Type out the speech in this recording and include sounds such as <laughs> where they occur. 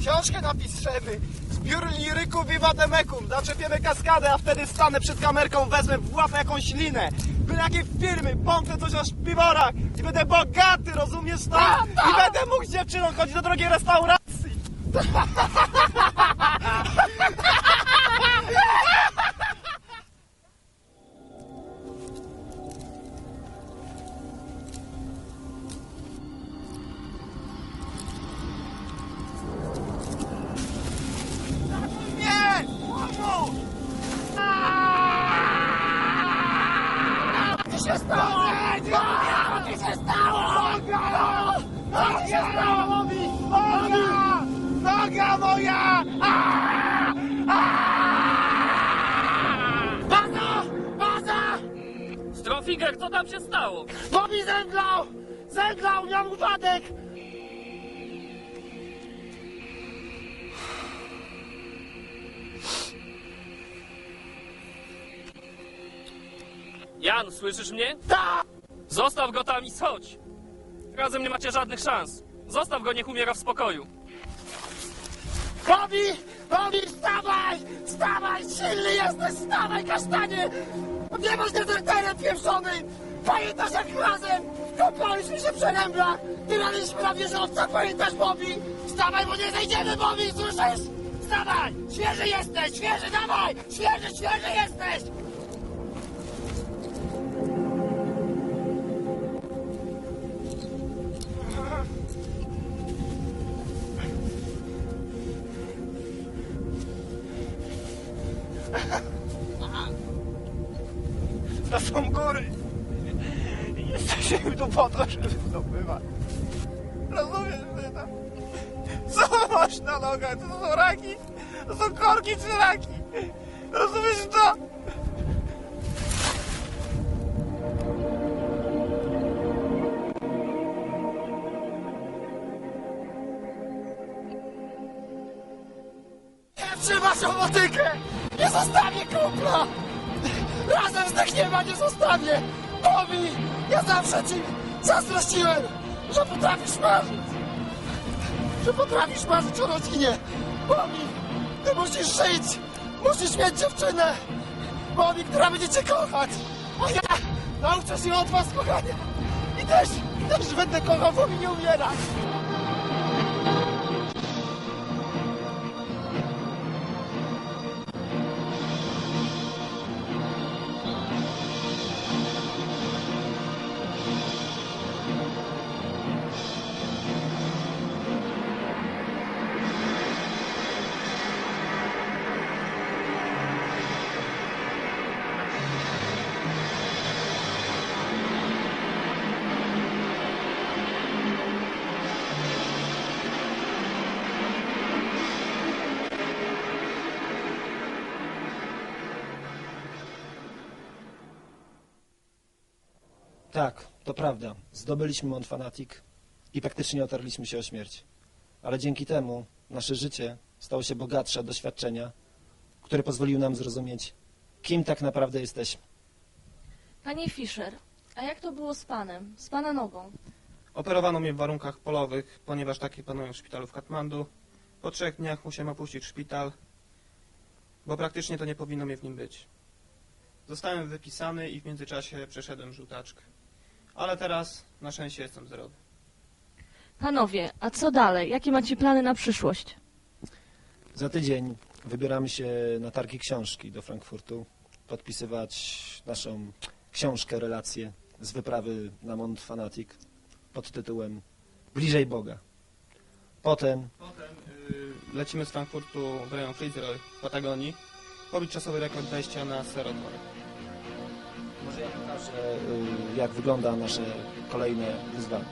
Książkę napiszemy. Zbiór liryków i wademekum. Zaczepiemy kaskadę, a wtedy stanę przed kamerką, wezmę w łapę jakąś linę. Byle jakie firmy, pomknę coś o śpiworach i będę bogaty, rozumiesz to? I będę mógł z dziewczyną chodzić do drogiej restauracji. <laughs> Co się stało? Noga! Noga moja! Baza! Baza! Strofinger, co tam się stało? Bobby zemdlał! Zemdlał! Miał upadek! Jan, słyszysz mnie? Tak! Zostaw go tam i schodź. Razem nie macie żadnych szans. Zostaw go, niech umiera w spokoju. Bobby! Bobby, wstawaj! Wstawaj! Silny jesteś! Wstawaj, kasztanie! Nie masz dezerterem pieprzony! Pamiętasz jak razem kopaliśmy się przy ręblach? Tyraliśmy na wieżowca, pamiętasz Bobby? Wstawaj, bo nie zejdziemy, Bobby, słyszysz? Wstawaj! Świeży jesteś! Świeży, dawaj! Świeży, świeży jesteś! To są góry. Jesteśmy tu po to, żeby zdobywać. Rozumiesz, że tam... Co masz na nogach? To są raki? To są korki czy raki? Rozumiesz to? Trzymasz o motykę! Nie zostawię kumpla! Razem zdechniemy, a nie zostawię! Bobby! Ja zawsze ci zazdrościłem, że potrafisz marzyć! Że potrafisz marzyć o rodzinie! Bobby! Ty musisz żyć! Musisz mieć dziewczynę! Bobby, która będzie cię kochać! A ja nauczę się od was kochania! I też, też będę kochał, bo mi nie umierać! Tak, to prawda. Zdobyliśmy Mont Fanatic i praktycznie otarliśmy się o śmierć. Ale dzięki temu nasze życie stało się bogatsze o doświadczenia, które pozwoliły nam zrozumieć, kim tak naprawdę jesteśmy. Panie Fischer, a jak to było z panem? Z pana nogą? Operowano mnie w warunkach polowych, ponieważ takie panują w szpitalu w Katmandu. Po trzech dniach musiałem opuścić szpital, bo praktycznie to nie powinno mnie w nim być. Zostałem wypisany i w międzyczasie przeszedłem żółtaczkę. Ale teraz na szczęście jestem zdrowy. Panowie, a co dalej? Jakie macie plany na przyszłość? Za tydzień wybieramy się na targi książki do Frankfurtu, podpisywać naszą książkę, relację z wyprawy na Mont Fanatic pod tytułem Bliżej Boga. Potem Potem y, lecimy z Frankfurtu w rejon Fitzroy w Patagonii, pobić czasowy rekord wejścia na Serotor. Jak wygląda nasze kolejne wyzwanie.